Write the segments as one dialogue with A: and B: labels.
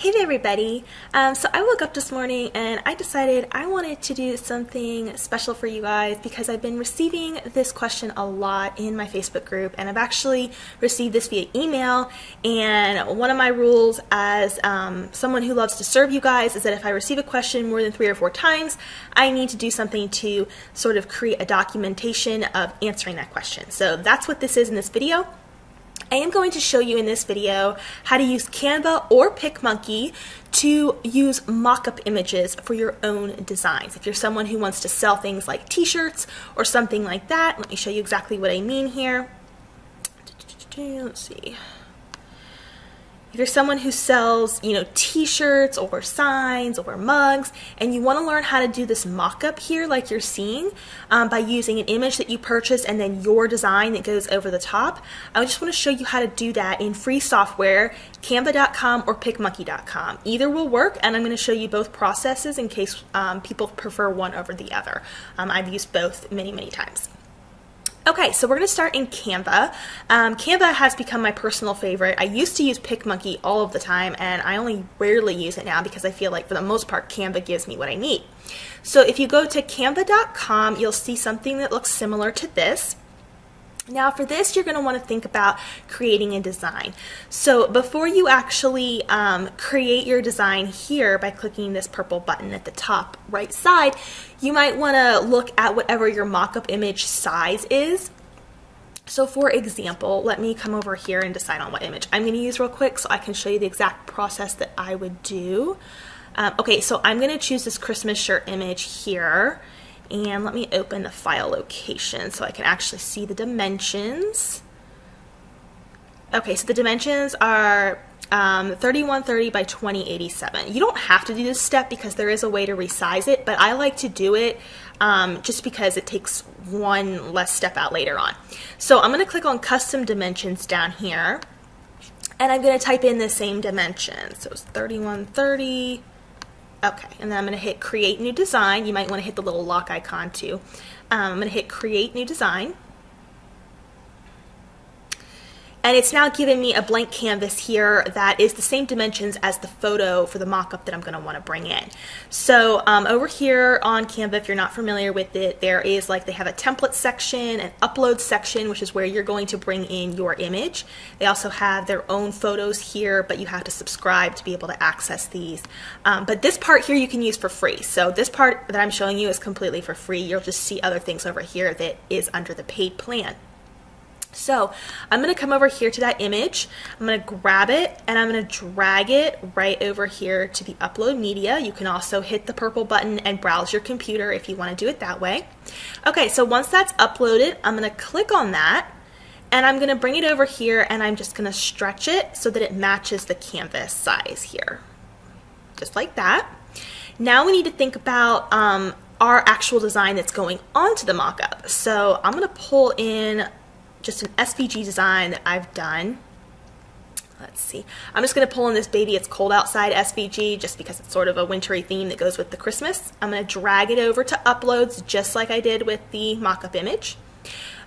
A: Hey there everybody! Um, so I woke up this morning and I decided I wanted to do something special for you guys because I've been receiving this question a lot in my Facebook group and I've actually received this via email and one of my rules as um, someone who loves to serve you guys is that if I receive a question more than three or four times I need to do something to sort of create a documentation of answering that question. So that's what this is in this video. I am going to show you in this video how to use Canva or PicMonkey to use mock-up images for your own designs. If you're someone who wants to sell things like t-shirts or something like that, let me show you exactly what I mean here. Let's see if you're someone who sells, you know, t-shirts or signs or mugs, and you want to learn how to do this mock-up here like you're seeing um, by using an image that you purchased and then your design that goes over the top, I just want to show you how to do that in free software, canva.com or picmonkey.com. Either will work, and I'm going to show you both processes in case um, people prefer one over the other. Um, I've used both many, many times. Okay, so we're going to start in Canva. Um, Canva has become my personal favorite. I used to use PicMonkey all of the time, and I only rarely use it now because I feel like for the most part, Canva gives me what I need. So if you go to canva.com, you'll see something that looks similar to this. Now for this, you're going to want to think about creating a design. So before you actually um, create your design here by clicking this purple button at the top right side, you might want to look at whatever your mock-up image size is. So for example, let me come over here and decide on what image I'm going to use real quick so I can show you the exact process that I would do. Um, okay, so I'm going to choose this Christmas shirt image here and let me open the file location so I can actually see the dimensions. Okay, so the dimensions are um, 3130 by 2087. You don't have to do this step because there is a way to resize it, but I like to do it um, just because it takes one less step out later on. So I'm going to click on custom dimensions down here and I'm going to type in the same dimension. So it's 3130 Okay, and then I'm going to hit create new design. You might want to hit the little lock icon too. Um, I'm going to hit create new design and it's now giving me a blank canvas here that is the same dimensions as the photo for the mock-up that I'm going to want to bring in. So um, over here on Canva, if you're not familiar with it, there is like they have a template section, an upload section, which is where you're going to bring in your image. They also have their own photos here, but you have to subscribe to be able to access these. Um, but this part here you can use for free. So this part that I'm showing you is completely for free. You'll just see other things over here that is under the paid plan. So I'm going to come over here to that image. I'm going to grab it and I'm going to drag it right over here to the upload media. You can also hit the purple button and browse your computer if you want to do it that way. Okay, so once that's uploaded, I'm going to click on that and I'm going to bring it over here and I'm just going to stretch it so that it matches the canvas size here. Just like that. Now we need to think about um, our actual design that's going onto the mockup. So I'm going to pull in just an SVG design that I've done. Let's see. I'm just going to pull in this Baby It's Cold Outside SVG just because it's sort of a wintry theme that goes with the Christmas. I'm going to drag it over to Uploads just like I did with the mock-up image.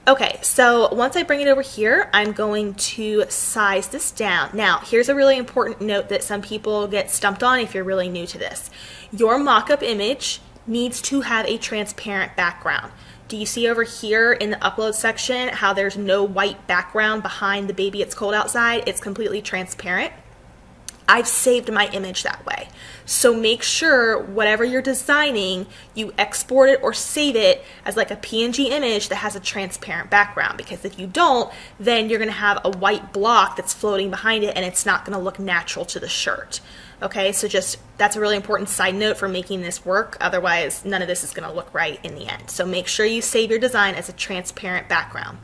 A: Okay, so once I bring it over here, I'm going to size this down. Now, here's a really important note that some people get stumped on if you're really new to this. Your mock-up image needs to have a transparent background. Do you see over here in the upload section how there's no white background behind the baby it's cold outside? It's completely transparent. I've saved my image that way. So make sure whatever you're designing, you export it or save it as like a PNG image that has a transparent background because if you don't, then you're gonna have a white block that's floating behind it and it's not gonna look natural to the shirt. Okay, so just that's a really important side note for making this work. Otherwise, none of this is going to look right in the end. So make sure you save your design as a transparent background.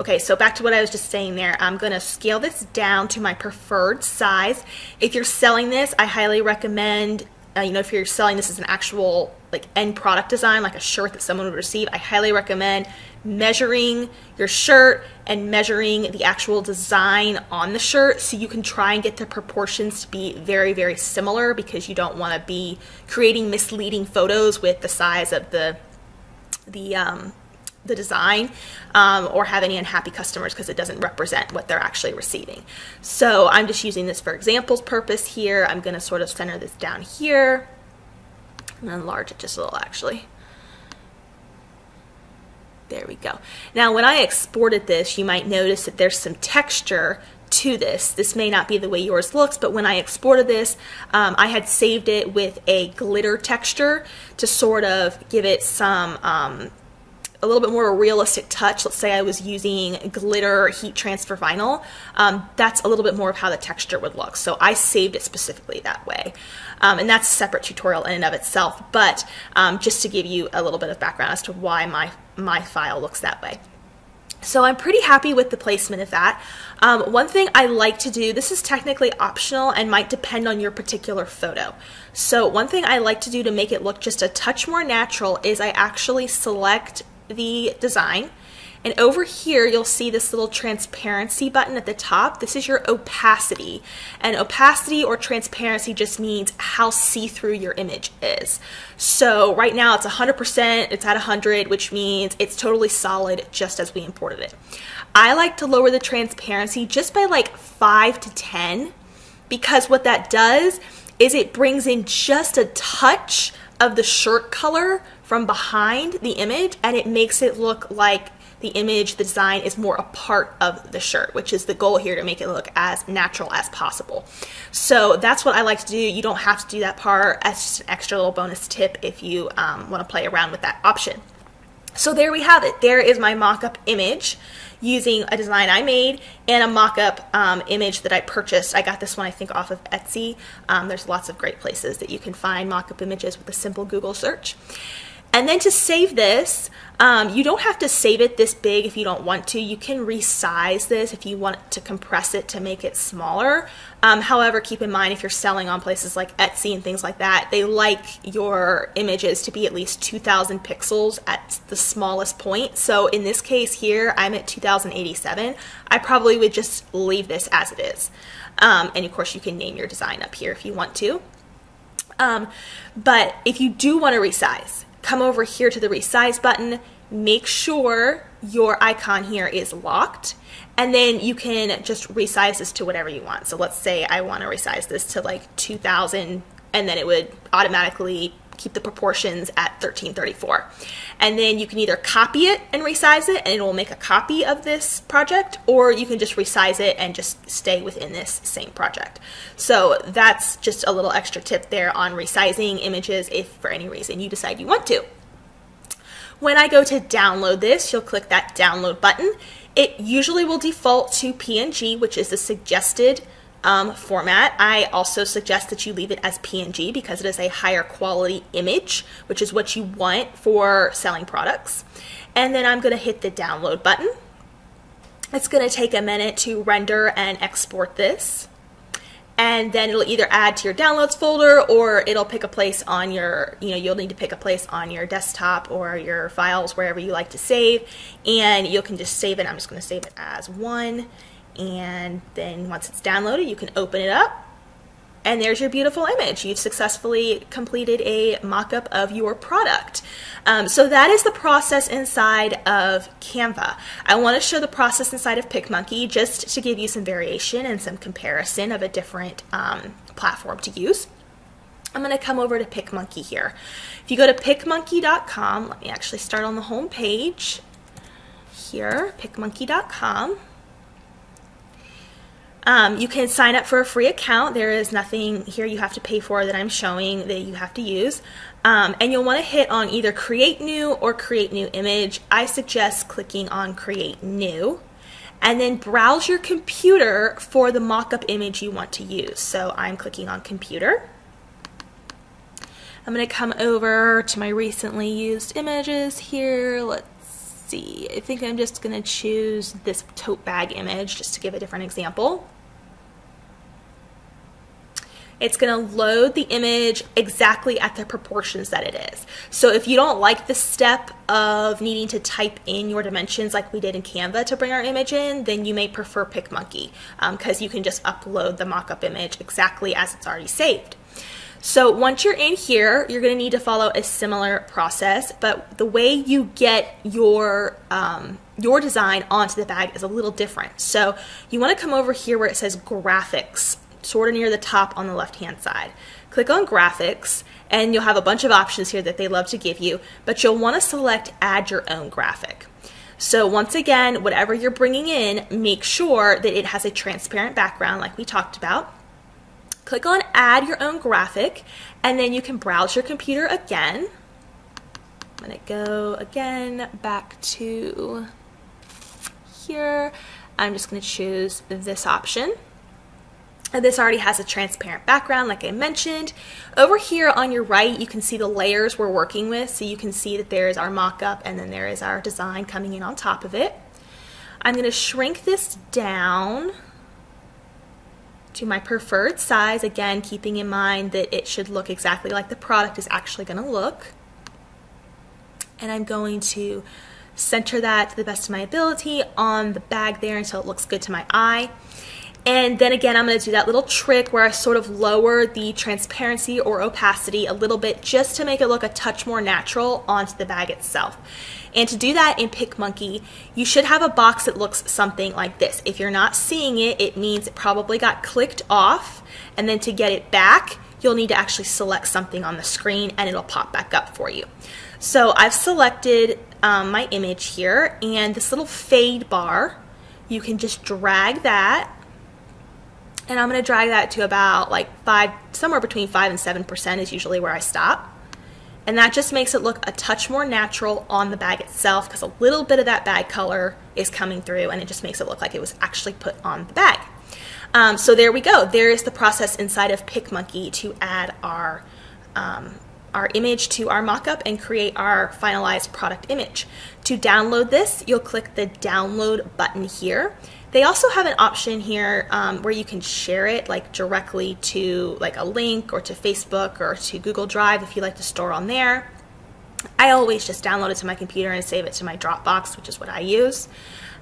A: Okay, so back to what I was just saying there. I'm going to scale this down to my preferred size. If you're selling this, I highly recommend uh, you know, if you're selling this as an actual like end product design, like a shirt that someone would receive, I highly recommend measuring your shirt and measuring the actual design on the shirt so you can try and get the proportions to be very, very similar because you don't want to be creating misleading photos with the size of the the um, the design um, or have any unhappy customers because it doesn't represent what they're actually receiving. So I'm just using this for examples purpose here. I'm going to sort of center this down here and enlarge it just a little actually. There we go. Now when I exported this, you might notice that there's some texture to this. This may not be the way yours looks, but when I exported this, um, I had saved it with a glitter texture to sort of give it some um, a little bit more a realistic touch, let's say I was using glitter heat transfer vinyl, um, that's a little bit more of how the texture would look. So I saved it specifically that way. Um, and that's a separate tutorial in and of itself, but um, just to give you a little bit of background as to why my, my file looks that way. So I'm pretty happy with the placement of that. Um, one thing I like to do, this is technically optional and might depend on your particular photo. So one thing I like to do to make it look just a touch more natural is I actually select the design. And over here, you'll see this little transparency button at the top. This is your opacity. And opacity or transparency just means how see-through your image is. So right now it's 100%, it's at 100, which means it's totally solid just as we imported it. I like to lower the transparency just by like 5 to 10 because what that does is it brings in just a touch of the shirt color from behind the image and it makes it look like the image, the design is more a part of the shirt, which is the goal here to make it look as natural as possible. So that's what I like to do. You don't have to do that part. That's just an extra little bonus tip if you um, want to play around with that option. So there we have it. There is my mock-up image using a design I made and a mock-up um, image that I purchased. I got this one, I think, off of Etsy. Um, there's lots of great places that you can find mock-up images with a simple Google search. And then to save this, um, you don't have to save it this big if you don't want to. You can resize this if you want to compress it to make it smaller. Um, however, keep in mind if you're selling on places like Etsy and things like that, they like your images to be at least 2000 pixels at the smallest point. So in this case here, I'm at 2087. I probably would just leave this as it is. Um, and of course, you can name your design up here if you want to. Um, but if you do want to resize, come over here to the resize button, make sure your icon here is locked, and then you can just resize this to whatever you want. So let's say I want to resize this to like 2000 and then it would automatically keep the proportions at 1334. And then you can either copy it and resize it and it will make a copy of this project, or you can just resize it and just stay within this same project. So that's just a little extra tip there on resizing images if for any reason you decide you want to. When I go to download this, you'll click that download button. It usually will default to PNG, which is the suggested um, format. I also suggest that you leave it as PNG because it is a higher quality image, which is what you want for selling products. And then I'm going to hit the download button. It's going to take a minute to render and export this. And then it'll either add to your downloads folder or it'll pick a place on your, you know, you'll need to pick a place on your desktop or your files, wherever you like to save. And you can just save it. I'm just going to save it as one and then once it's downloaded you can open it up and there's your beautiful image. You've successfully completed a mock-up of your product. Um, so that is the process inside of Canva. I want to show the process inside of PicMonkey just to give you some variation and some comparison of a different um, platform to use. I'm going to come over to PicMonkey here. If you go to picmonkey.com, let me actually start on the home page here, picmonkey.com. Um, you can sign up for a free account. There is nothing here you have to pay for that I'm showing that you have to use. Um, and you'll want to hit on either create new or create new image. I suggest clicking on create new and then browse your computer for the mock-up image you want to use. So I'm clicking on computer. I'm going to come over to my recently used images here. Let's see. I think I'm just going to choose this tote bag image just to give a different example. It's going to load the image exactly at the proportions that it is. So if you don't like the step of needing to type in your dimensions like we did in Canva to bring our image in, then you may prefer PicMonkey because um, you can just upload the mock-up image exactly as it's already saved. So once you're in here, you're going to need to follow a similar process, but the way you get your um, your design onto the bag is a little different. So you want to come over here where it says graphics, sort of near the top on the left hand side. Click on graphics and you'll have a bunch of options here that they love to give you, but you'll want to select add your own graphic. So once again, whatever you're bringing in, make sure that it has a transparent background like we talked about. Click on add your own graphic and then you can browse your computer again. I'm gonna go again back to here. I'm just gonna choose this option. And this already has a transparent background, like I mentioned. Over here on your right, you can see the layers we're working with. So you can see that there is our mock-up and then there is our design coming in on top of it. I'm gonna shrink this down to my preferred size, again, keeping in mind that it should look exactly like the product is actually gonna look. And I'm going to center that to the best of my ability on the bag there until it looks good to my eye. And then again, I'm going to do that little trick where I sort of lower the transparency or opacity a little bit just to make it look a touch more natural onto the bag itself. And to do that in PicMonkey, you should have a box that looks something like this. If you're not seeing it, it means it probably got clicked off. And then to get it back, you'll need to actually select something on the screen and it'll pop back up for you. So I've selected um, my image here and this little fade bar, you can just drag that and I'm going to drag that to about like five, somewhere between five and seven percent is usually where I stop. And that just makes it look a touch more natural on the bag itself because a little bit of that bag color is coming through and it just makes it look like it was actually put on the bag. Um, so there we go. There is the process inside of PicMonkey to add our um, our image to our mockup and create our finalized product image. To download this, you'll click the download button here they also have an option here um, where you can share it like directly to like a link or to Facebook or to Google Drive if you like to store on there. I always just download it to my computer and save it to my Dropbox, which is what I use.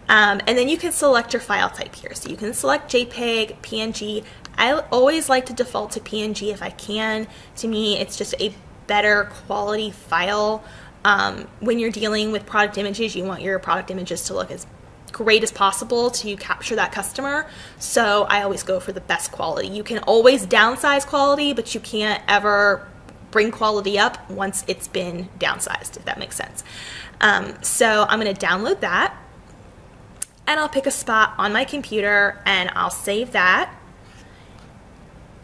A: Um, and then you can select your file type here. So you can select JPEG, PNG. I always like to default to PNG if I can. To me, it's just a better quality file. Um, when you're dealing with product images, you want your product images to look as great as possible to capture that customer. So I always go for the best quality. You can always downsize quality, but you can't ever bring quality up once it's been downsized, if that makes sense. Um, so I'm going to download that and I'll pick a spot on my computer and I'll save that.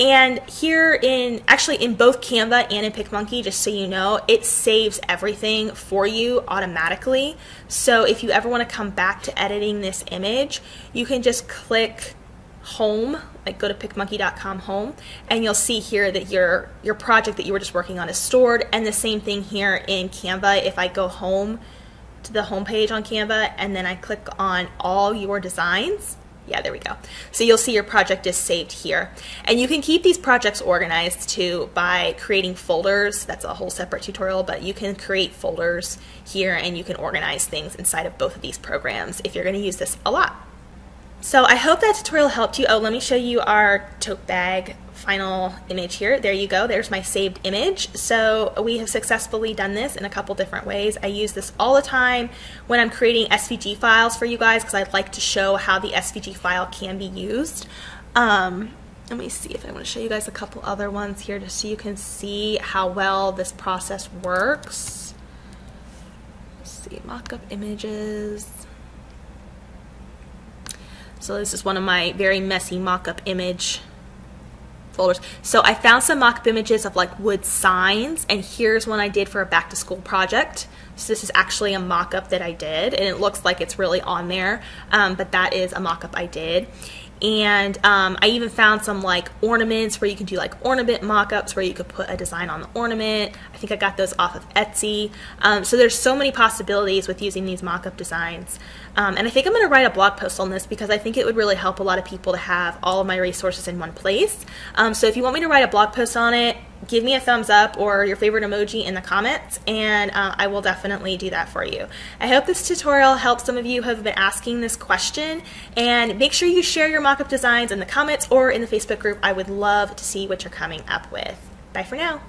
A: And here in, actually in both Canva and in PicMonkey, just so you know, it saves everything for you automatically. So if you ever want to come back to editing this image, you can just click home, like go to picmonkey.com home, and you'll see here that your, your project that you were just working on is stored. And the same thing here in Canva, if I go home to the home page on Canva and then I click on all your designs, yeah, there we go. So you'll see your project is saved here. And you can keep these projects organized too by creating folders. That's a whole separate tutorial, but you can create folders here and you can organize things inside of both of these programs if you're gonna use this a lot. So I hope that tutorial helped you. Oh, let me show you our tote bag final image here. There you go. There's my saved image. So we have successfully done this in a couple different ways. I use this all the time when I'm creating SVG files for you guys because I'd like to show how the SVG file can be used. Um, let me see if I want to show you guys a couple other ones here just so you can see how well this process works. Let's see, mock-up images. So this is one of my very messy mock-up image folders. So I found some mock-up images of like wood signs and here's one I did for a back to school project. So this is actually a mock-up that I did and it looks like it's really on there, um, but that is a mock-up I did. And um, I even found some like ornaments where you can do like ornament mock-ups where you could put a design on the ornament. I think I got those off of Etsy. Um, so there's so many possibilities with using these mock-up designs. Um, and I think I'm going to write a blog post on this because I think it would really help a lot of people to have all of my resources in one place. Um, so if you want me to write a blog post on it, give me a thumbs up or your favorite emoji in the comments and uh, I will definitely do that for you. I hope this tutorial helps some of you who have been asking this question and make sure you share your mock-up designs in the comments or in the Facebook group. I would love to see what you're coming up with. Bye for now.